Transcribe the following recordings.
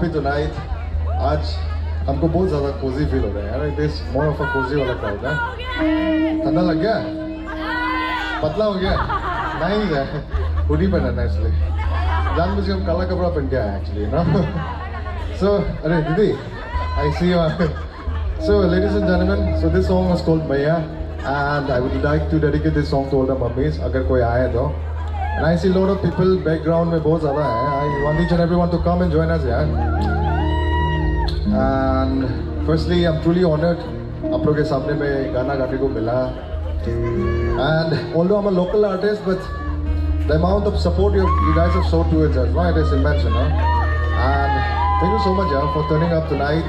happy tonight. आज हमको बहुत ज़्यादा कोजी फील हो रहा है यार। This more of a cozy वाला क्राउड है? ठंडा लग गया? पतला हो गया? नहीं है। हुडी है इसलिए जानबूझ के हम काला कपड़ा पहन के आए एक्चुअली ना सो अरे दीदी I see you So, ladies and gentlemen, so this song was called Maya, and I would like to dedicate this song to all the mummies. अगर कोई आए तो. And I see a lot of people background में बहुत ज़्यादा है. I want each and everyone to come and join us, yeah. And firstly, I'm truly honored आप लोग के सामने में गाना गाने को मिला. And although I'm a local artist, but the amount of support you, you guys have shown towards us, it is immense, you know. And thank you so much, yeah, for turning up tonight.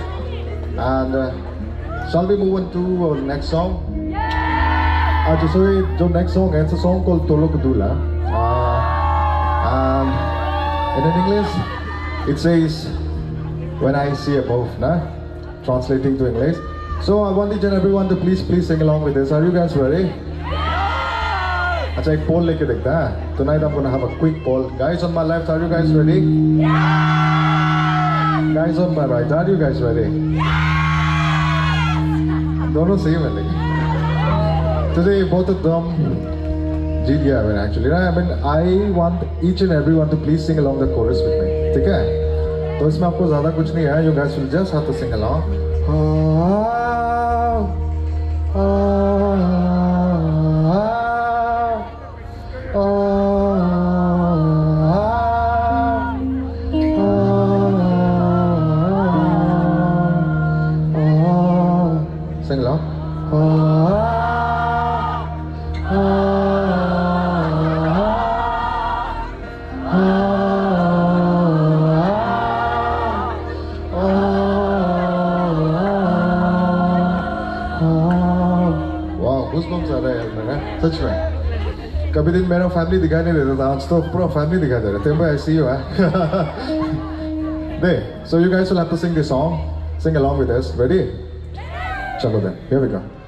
And uh, shall we move on to our next song? Uh, just so the next song, it's a song called Tolo Kudula. And in English, it says, when I see a move, nah? translating to English. So I want each and everyone to please, please sing along with this. Are you guys ready? Acha ek poll like it hai. Tonight I'm gonna have a quick poll. Guys on my left, are you guys ready? Yeah! Guys on my right, are you guys ready? Yeah! Dono same hai. Today both of them जी गया मैंने actually ना I mean I want each and every one to please sing along the chorus with me ठीक है? तो इसमें आपको ज़्यादा कुछ नहीं है यू गैस विल जस्ट हाथ sing along में कभी दिन मेरा फैमिली दिखाई नहीं देता था आज तो पूरा फैमिली दिखाई दे रहा थे I see you they so you guys will have to sing this song sing along with us ready चलो then here we go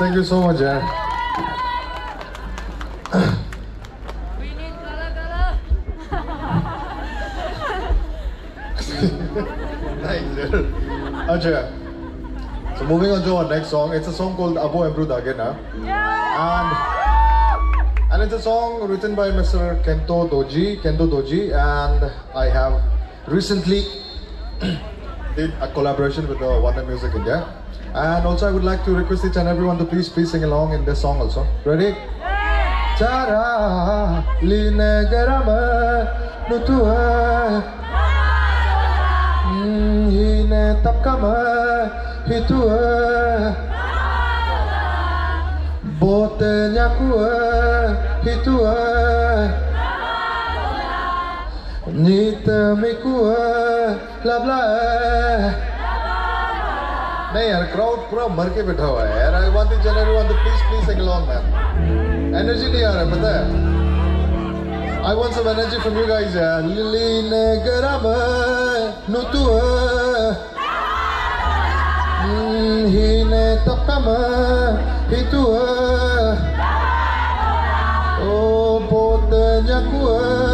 Thank you so much, yeah. We need gala gala. Thanks, dude. Acha. So moving on to our next song. It's a song called Abo Ebru Dagena. And and it's a song written by Mr. Kento Doji, Kento Doji, and I have recently did a collaboration with uh, Wonder Music India. And also I would like to request each and everyone to please please sing along in this song also. Ready? Cara lina garama nutua hina tapkama hitua botnya kua hitua nita mikua labla नहीं यार crowd पूरा मर के बैठा हुआ है यार। I want to everyone to please please sing along man energy नहीं आ रहा पता है? I want some energy from you guys, यार। लिली ने गरम नुतुआ ही ने तपकम हितुआ ओ, पोत nyakua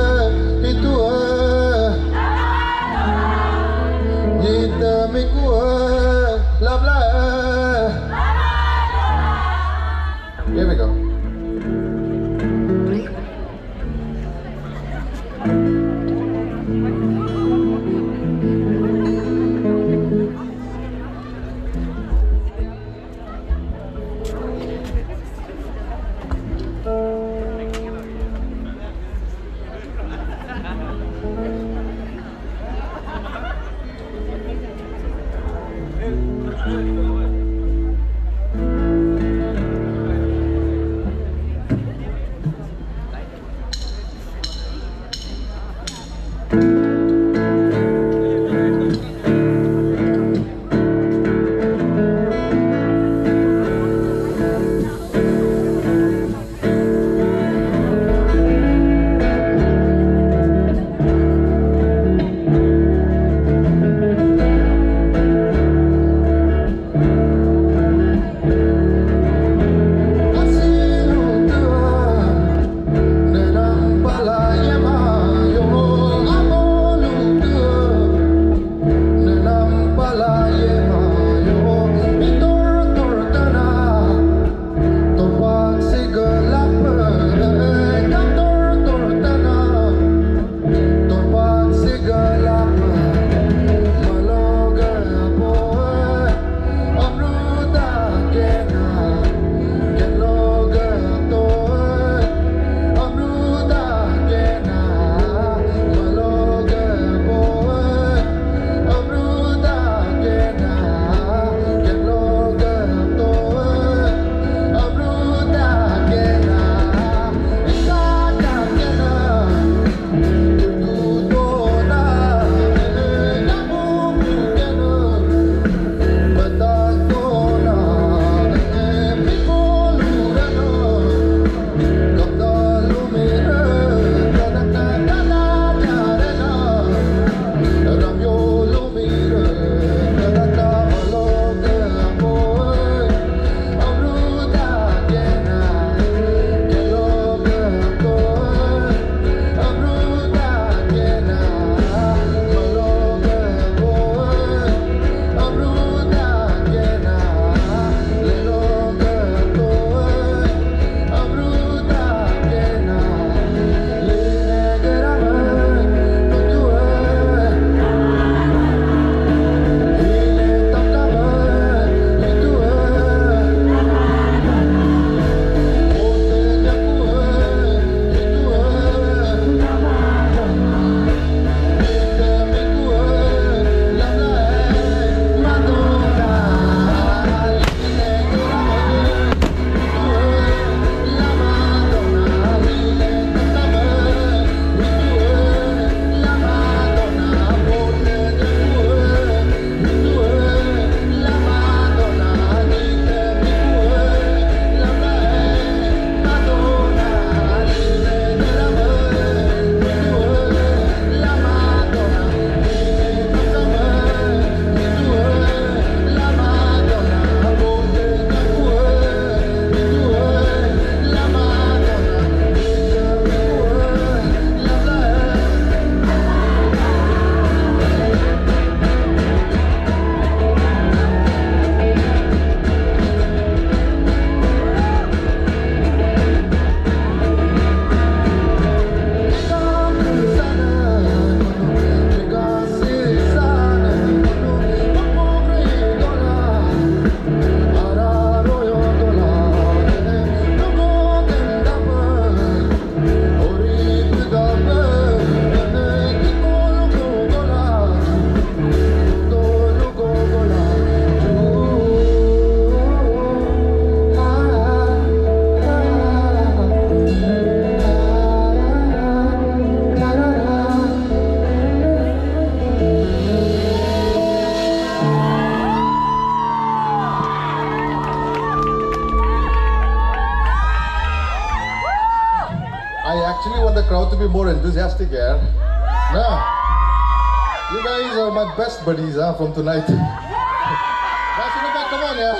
Yeah. You guys are my best buddies huh, from tonight. Guys, in the back, come on, yeah.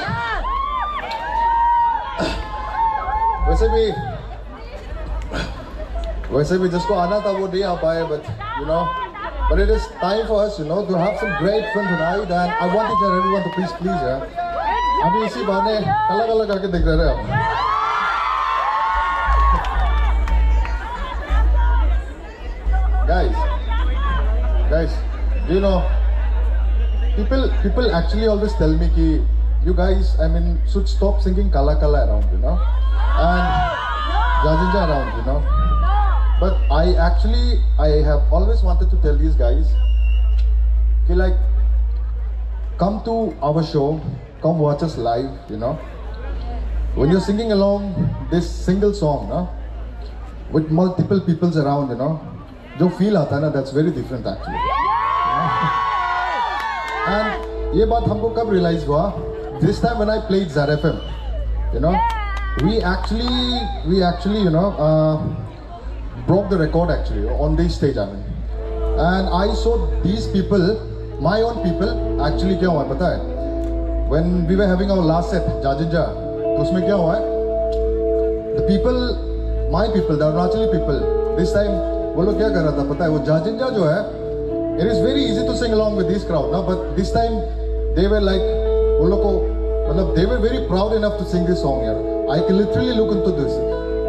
वैसे भी वैसे भी जिसको आना था वो नहीं आ पाए but you know but it is time for us you know to have some great fun tonight and I want each and everyone to please please yeah अभी इसी बहाने अलग अलग करके दिख रहे हैं हम you know people people actually always tell me ki you guys i mean should stop singing kala kala around you know and jajinja around you know but i actually i have always wanted to tell these guys ki like come to our show come watch us live you know when you're singing along this single song no with multiple peoples around you know जो feel आता है ना that's very different actually and ये बात हमको कब realise हुआ? This time when I played जर F M you know we actually we actually you know broke the record actually on this stage I and I saw this people my own people actually क्या हुआ है पता है? When we were having our last set जाजिंजा तो उसमें क्या हुआ है? The people my people the Arunachali people this time वो लोग क्या कर रहा था पता है? वो जाजिंजा जो है it is very easy to sing along with this crowd ना but this time they were like वो लोग को मतलब they were very proud enough to sing this song यार I can literally look into this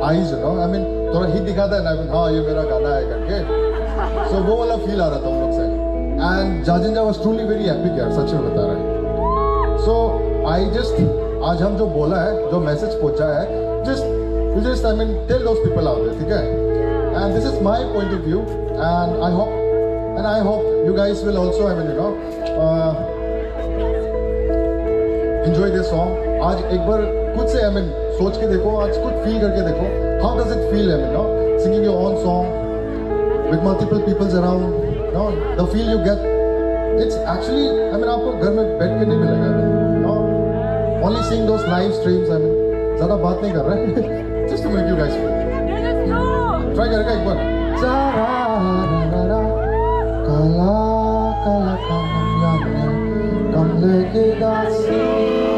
eyes you know I mean थोड़ा हिट दिखाता है ना I mean हाँ ये मेरा गाना है करके so वो वाला फील आ रहा था उन लोग से and जाजिंजा was truly very epic यार सच में बता रहा है so I just आज हम जो बोला है जो मैसेज पहुँचा है just you just I mean tell those people out there ठीक है and this is my point of view and I hope and I hope you guys will also I mean you know uh, enjoy this song आज एक बार खुद से I mean सोच के देखो आज खुद फील करके देखो how does it feel I mean you know singing your own song with multiple peoples around you know the feel you get it's actually I mean आपको घर में बैठ के नहीं मिलेगा only seeing those live streams I mean ज़्यादा बात नहीं कर रहे just to make you guys feel Try करेगा एक बार Kala kala kala kala kala kala kala kala kala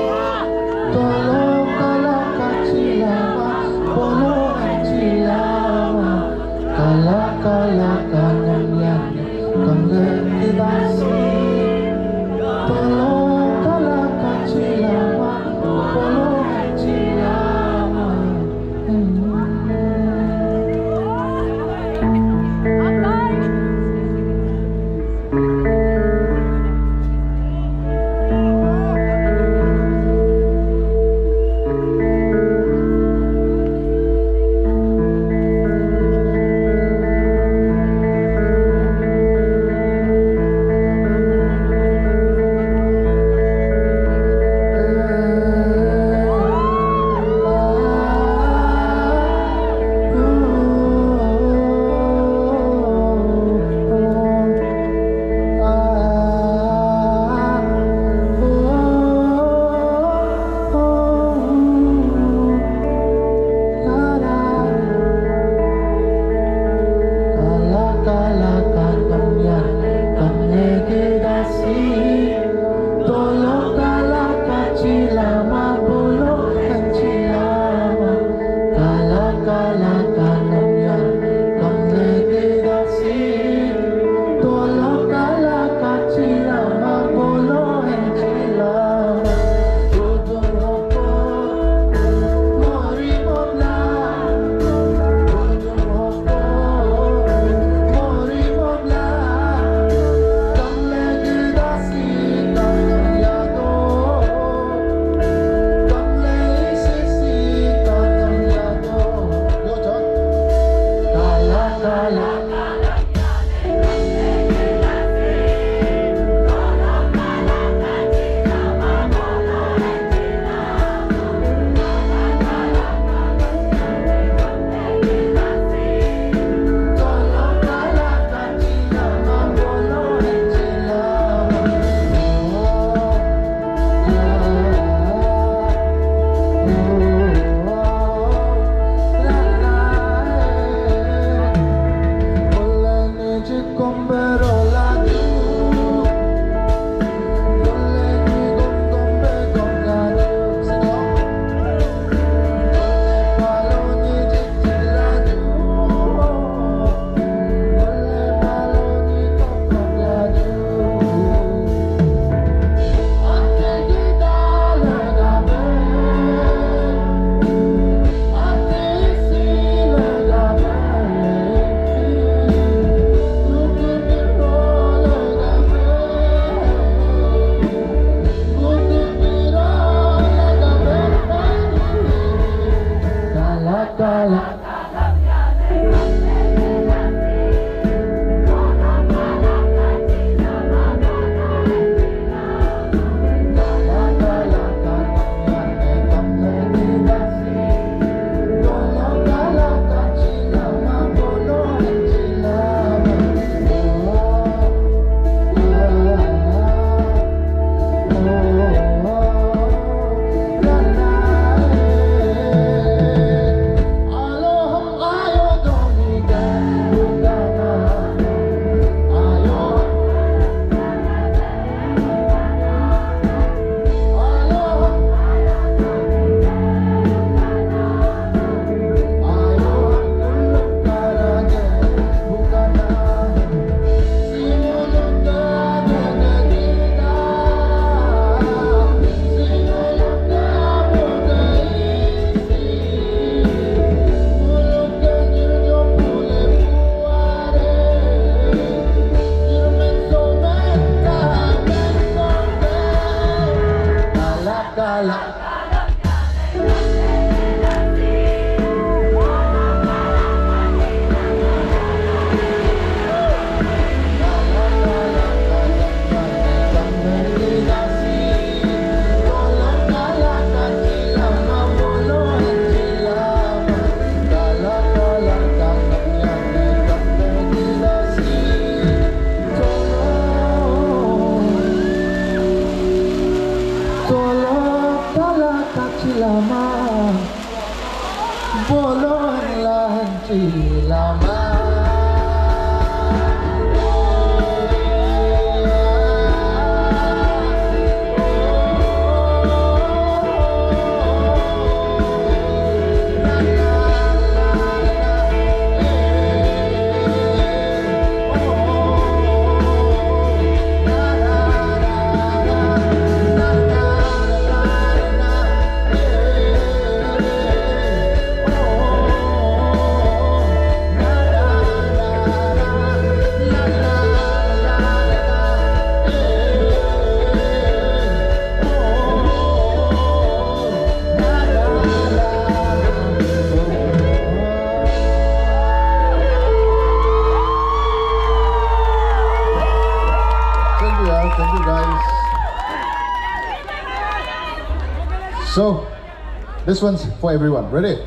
one's for everyone. Ready?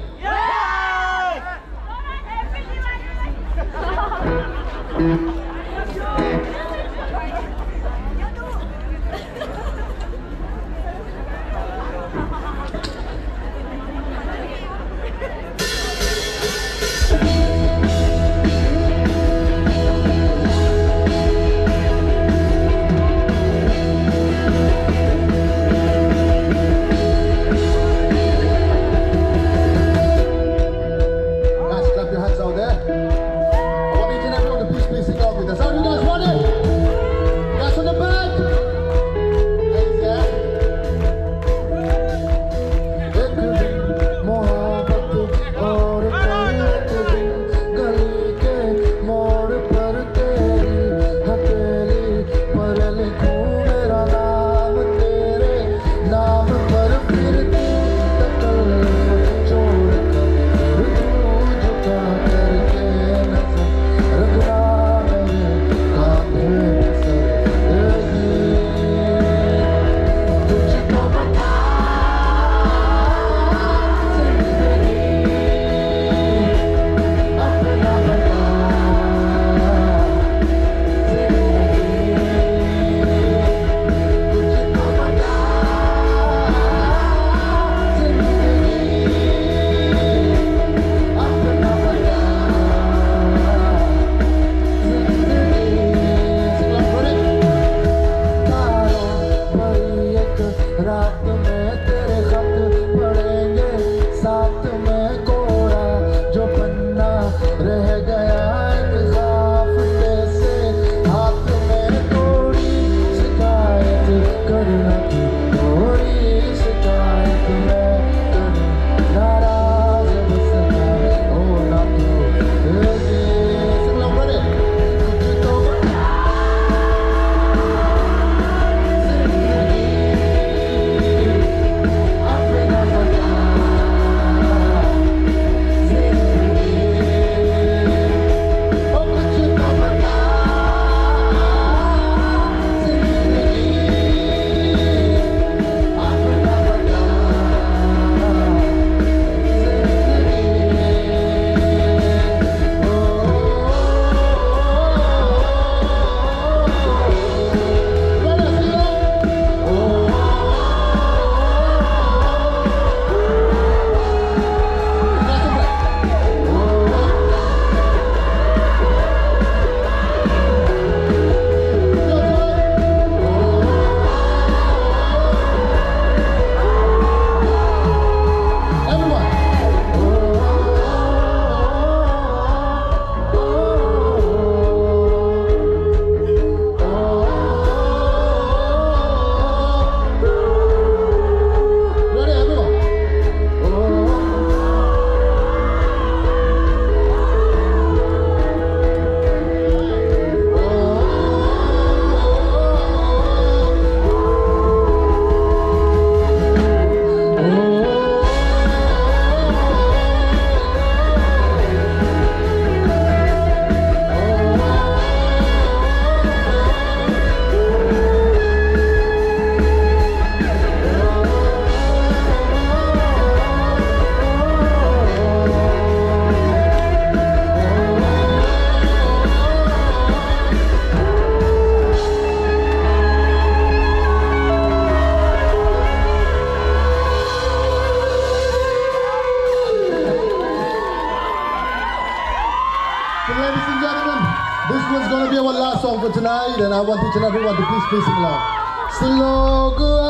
Everyone to please, please sing along.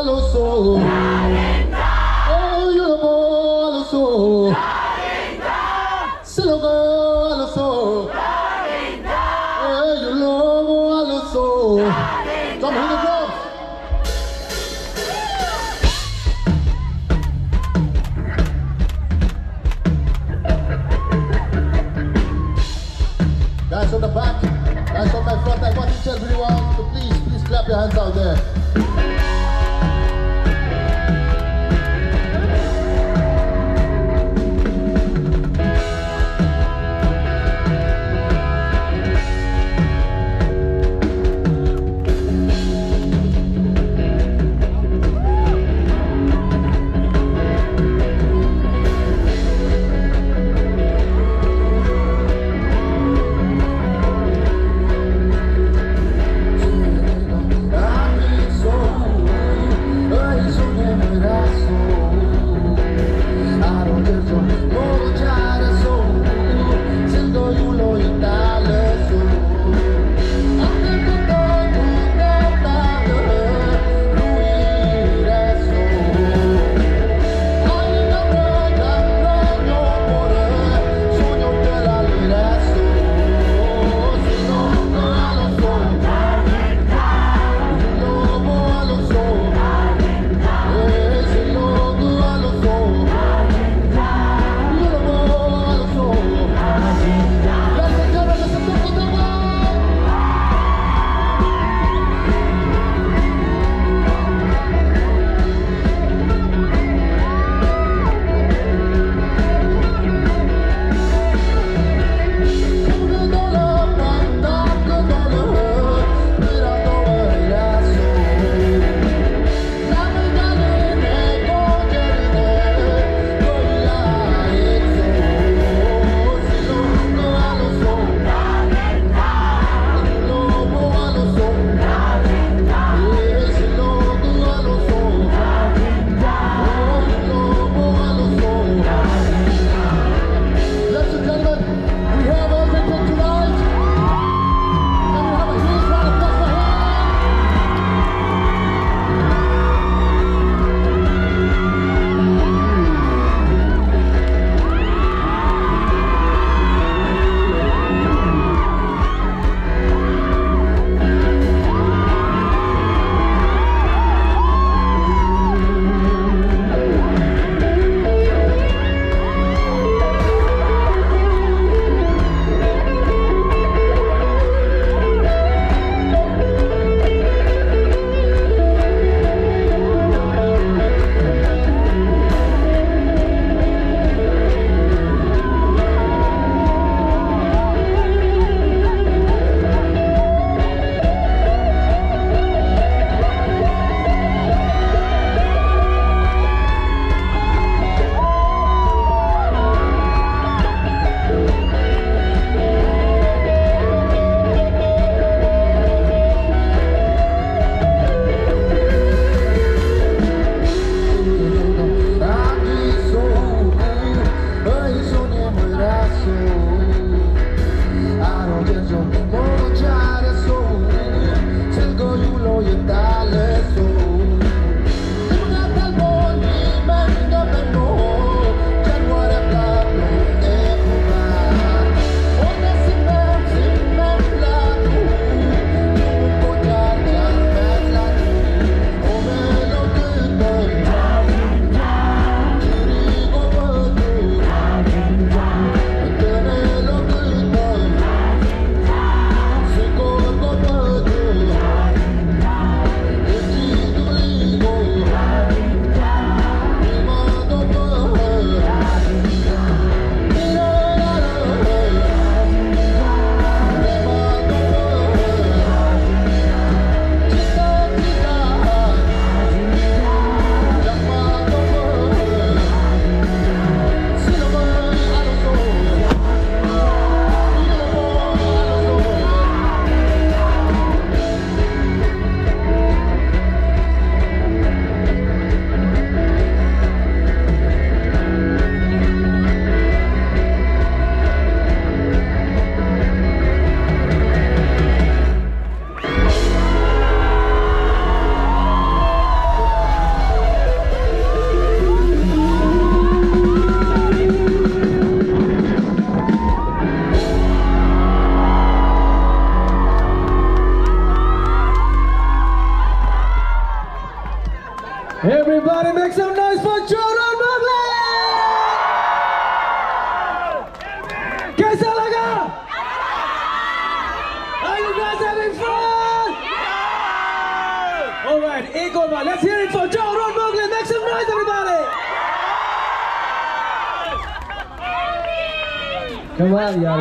Aloso. Oh, know aloso. Silogo aloso. Know aloso. Drum, hit the. Guys on the back, and for my front I want to tell everyone, please, please clap your hands out there.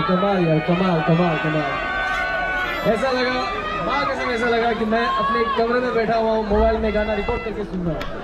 यार कमाल यार कमाल कमाल कमाल ऐसा लगा, माँ कसम ऐसा लगा कि मैं अपने कमरे में बैठा हुआ हूँ, मोबाइल में गाना रिकॉर्ड करके सुन रहा हूँ।